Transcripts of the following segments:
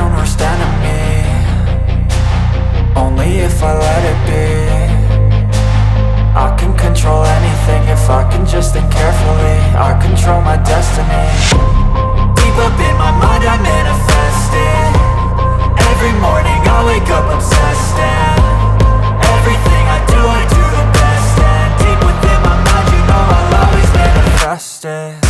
own worst enemy Only if I let it be. I can control anything if I can just think carefully. I control my destiny. Deep up in my mind I manifest it Every morning I wake up obsessed and Everything I do I do the best. And deep within my mind you know I'll always manifest it.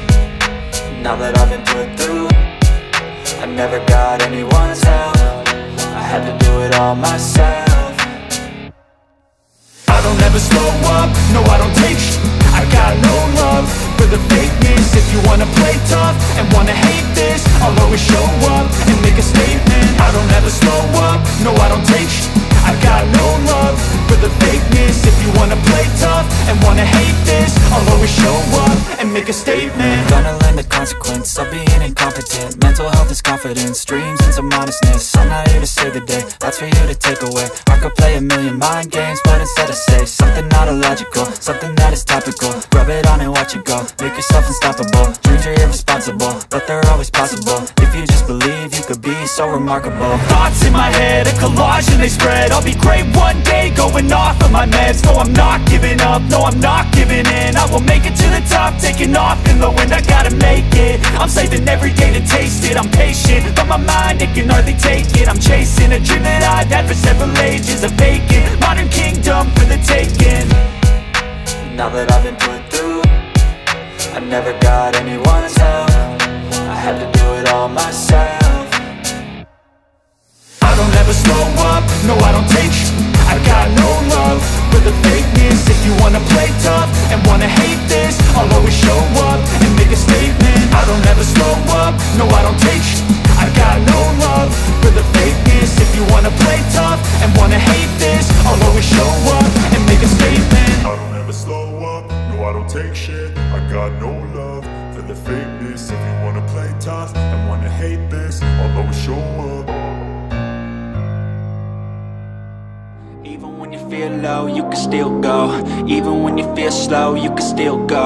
now that I've been put through I never got anyone's help. I had to do it all myself I don't ever slow up, no I don't take sh I got no love for the fakeness. If you wanna play tough and wanna hate this I'll always show up and make a statement. I don't ever slow up, no I don't take sh I got no love for the fakeness. If you wanna play tough and wanna hate this I'll always show up and make a statement. Gonna learn the consequence of being incompetent. Mental health is confidence, dreams and some honestness I'm not here to save the day, that's for you to take away. I could play a million mind games, but instead I say Something not illogical, something that is topical. Rub it on and watch it go, make yourself unstoppable. Dreams are irresponsible, but they're always possible. If you just believe, you could be so remarkable. Thoughts in my head, a collage and they spread. I'll be great one day, going off of my meds. No, I'm not giving up, no, I'm not giving in. I will make it to the top, taking off in the wind. I gotta make it, I'm saving every day to taste it. I'm patient, but my mind, a dream that I've had for several ages A vacant, modern kingdom for the taking. Now that I've been put through I never got anyone's help. I had to do it all myself. I don't ever slow up, no I don't take sh I got no love for the fakeness. If you wanna play tough and wanna hate this I'll always show up and make a statement. I don't ever slow up, no I don't take sh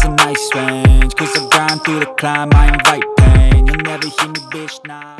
is a nice range. Cause I grind through the climb, I invite pain. You'll never hear me, bitch, nah